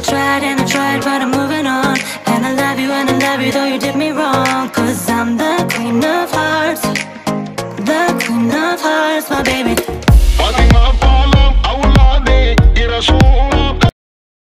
I tried and I tried, but I'm moving on. And I love you and I love you, though you did me wrong. Cause I'm the queen of hearts. The queen of hearts, my baby.